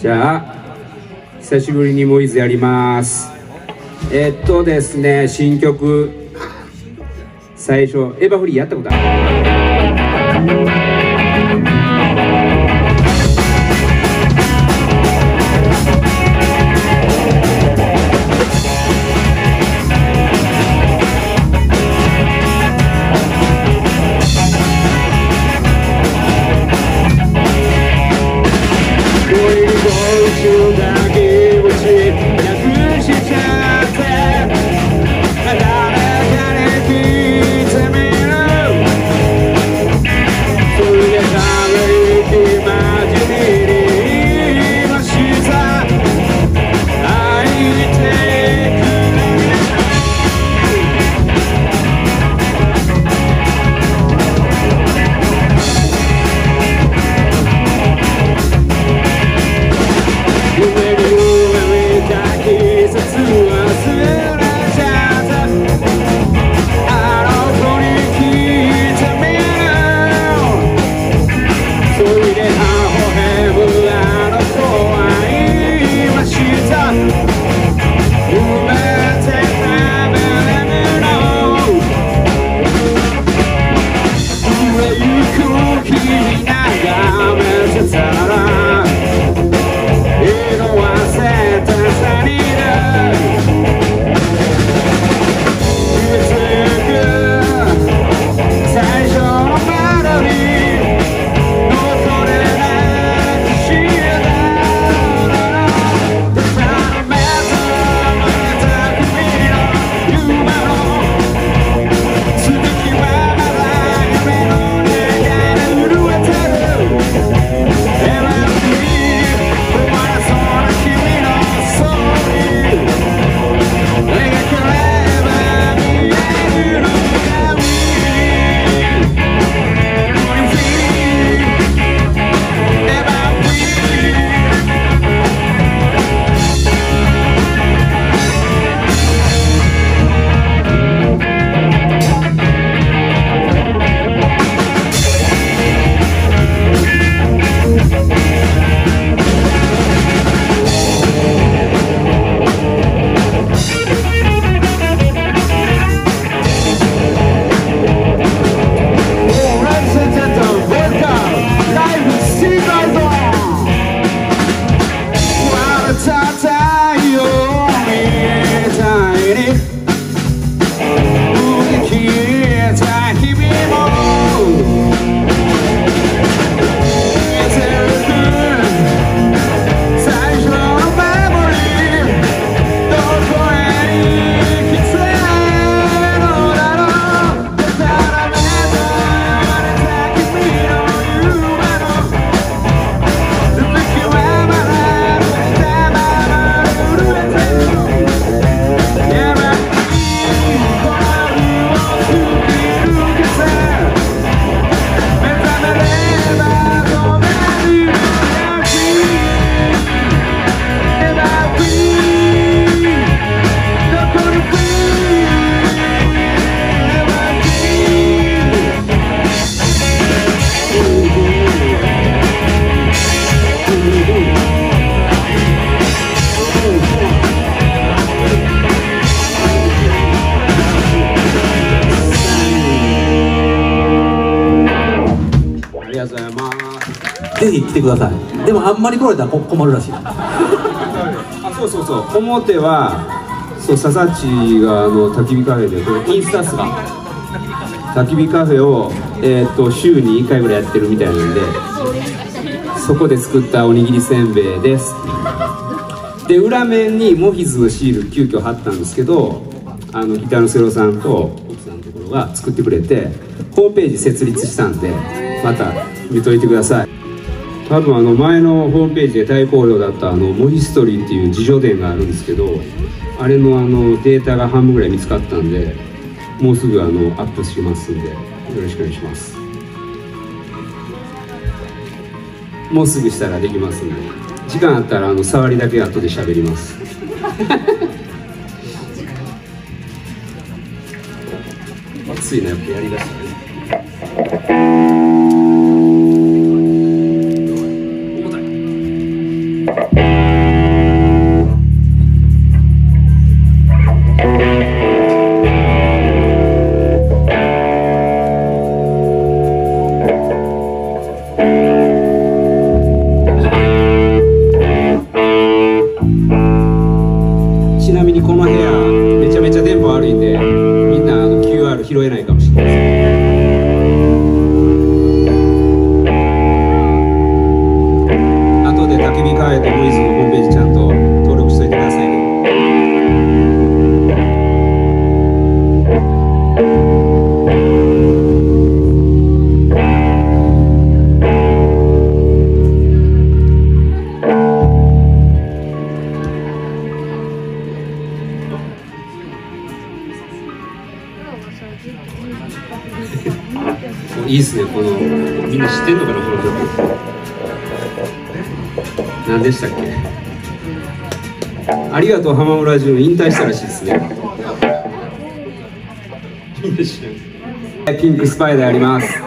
じゃあ久しぶりにモイズやります。えっとですね新曲。最初エヴァフリーやったことある。ぜひ来てください。でもあんまり来られたら困るらしい。あそうそうそう。表はそう笹地があの焚き火カフェでこれインスタっすか？焚き火カフェを、えーと、週に1回ぐらいやってるみたいなんでそこで作ったおにぎりせんべいです。で裏面にモヒズのシール急遽貼ったんですけどあのギターのセロさんと奥さんのところが作ってくれてホームページ設立したんでまた見といてください多分あの前のホームページで大好評だったあのモヒストリーっていう自叙伝があるんですけどあれのあのデータが半分ぐらい見つかったんでもうすぐあのアップしますんでよろしくお願いします。もうすぐしたらできますんで時間あったらあの触りだけ後で喋ります。暑いなやっぱやりだしたね。いっすねこのみんな知ってんのかなこの曲何でしたっけ？ありがとう浜村淳引退したらしいですね。ピンクスパイダーやります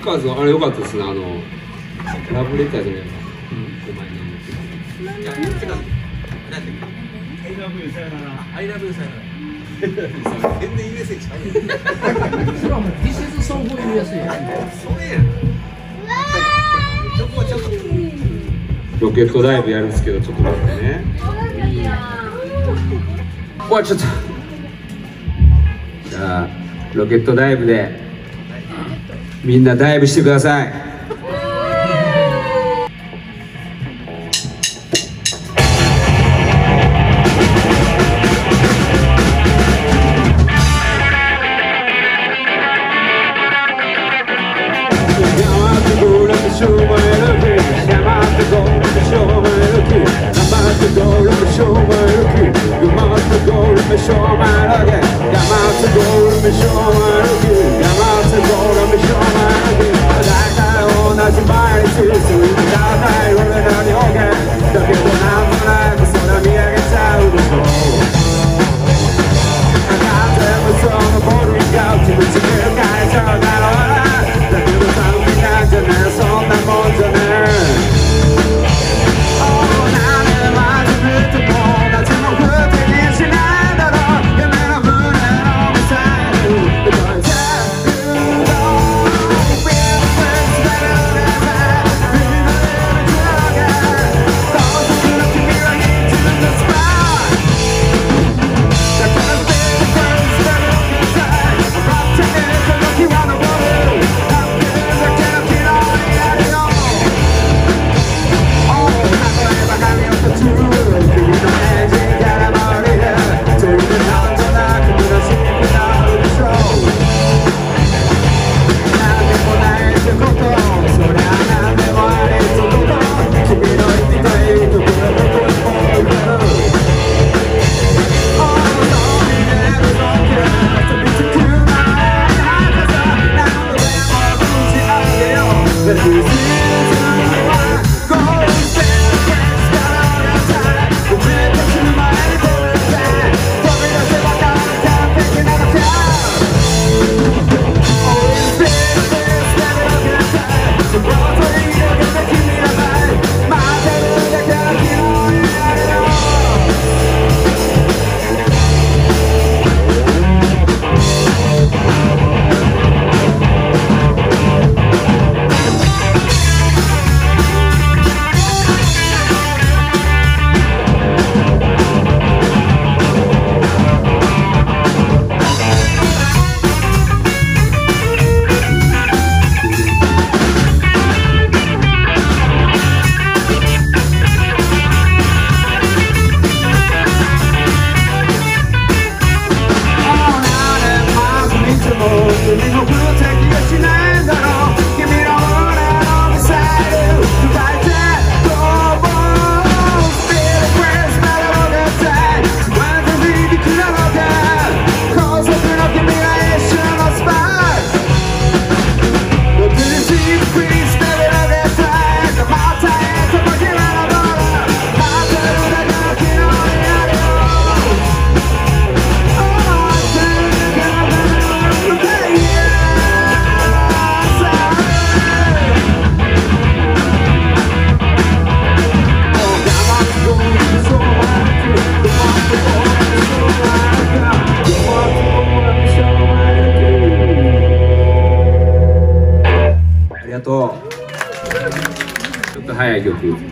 ッカーズあれ良かったですね。あのラブレターじゃないか。お前に。それはもう This is so for you やすいやロケットダイブやるんですけどちょっと待ってね。うわちょっと。じゃあロケットダイブでみんなダイブしてください。そょっ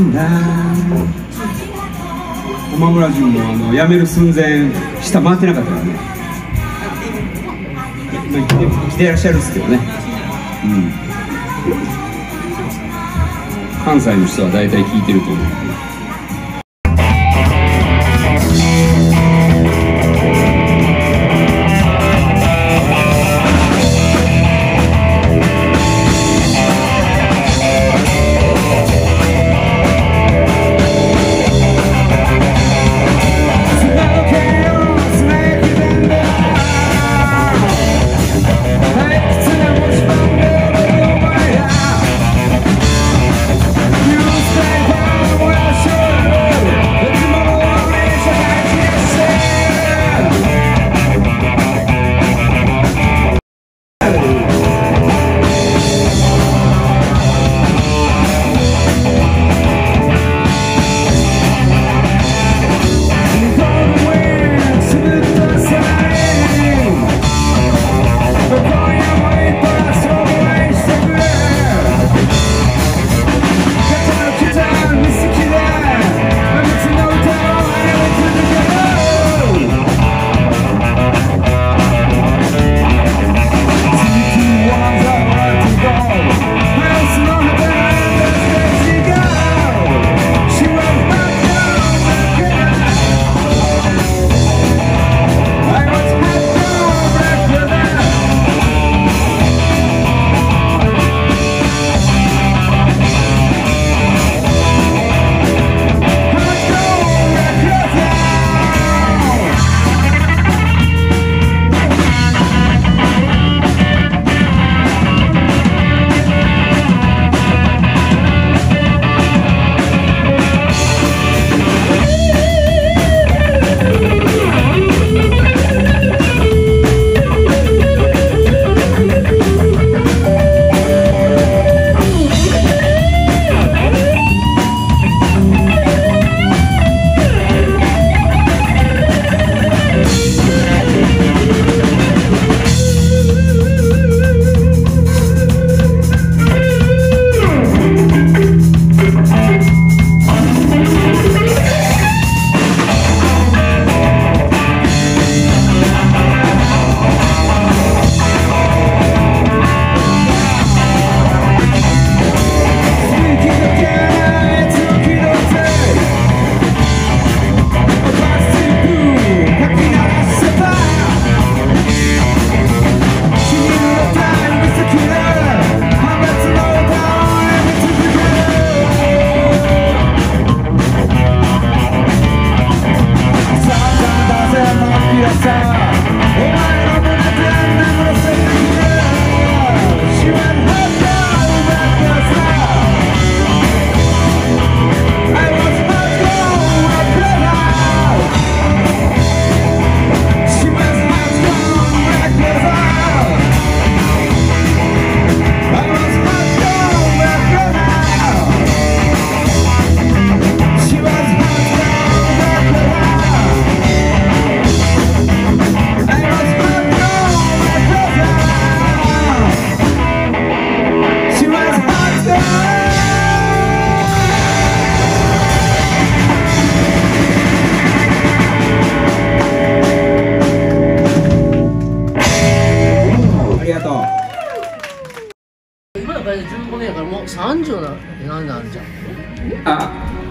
んだ駒村淳もあの辞める寸前下回ってなかったからね。まあ生きて生きてらっしゃるんですけどね。うん。関西の人は大体聞いてると思う。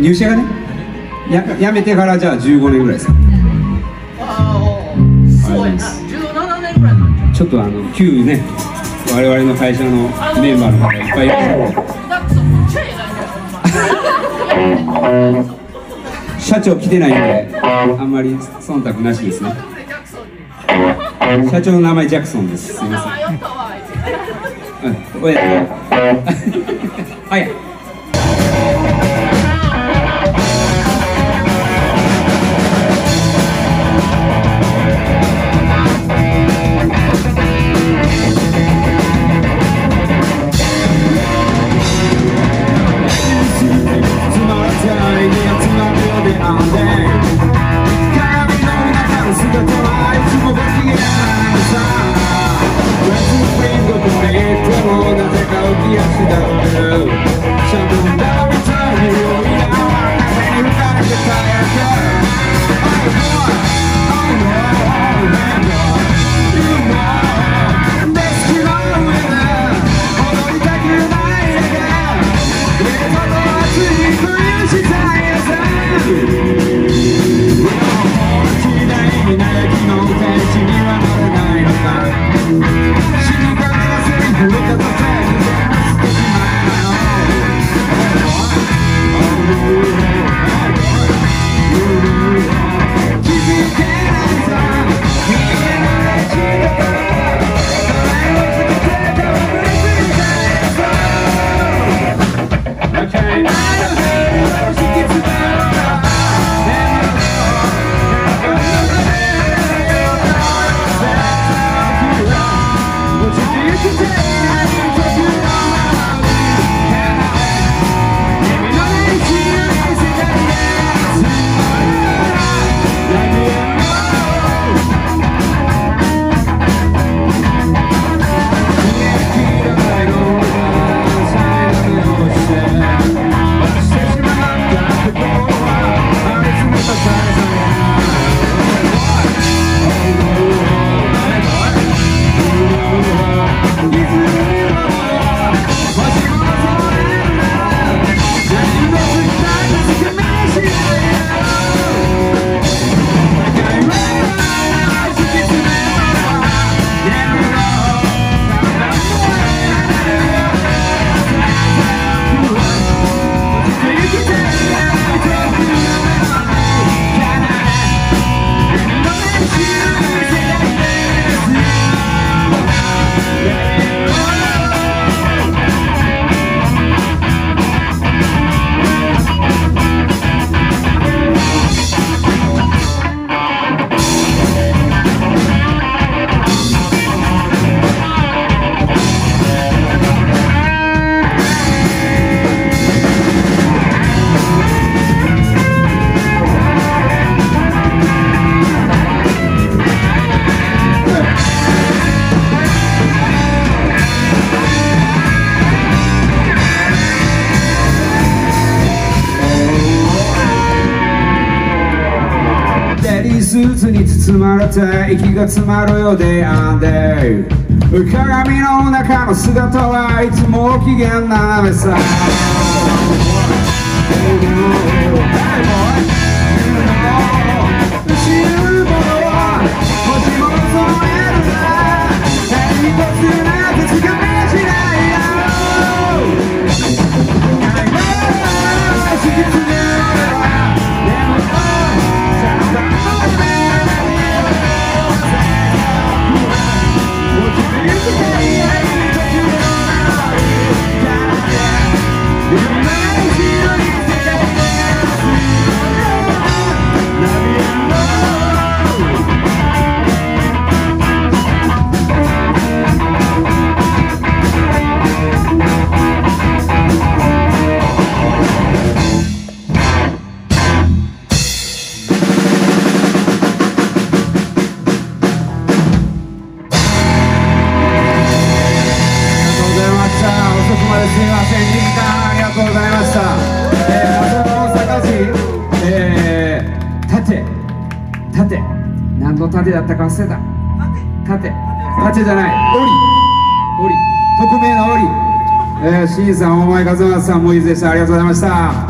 入社がねややめてからじゃあ15年ぐらいですか。ああすごいな。17年ぐらいちょっとあの旧ね我々の会社のメンバーの方いっぱいいる。社長来てないんであんまり忖度なしですね。社長の名前ジャクソンです。すみません。うん、これ や。はい。包まれて息が詰まるようであんで鏡の中の姿はいつも機嫌なめさ。死さん大前和正さんもいいでしたありがとうございました「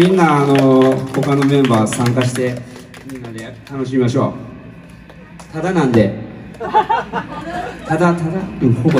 みんなあの他のメンバー参加してみんなで楽しみましょう。ただなんで。ただただ。うんほぼ。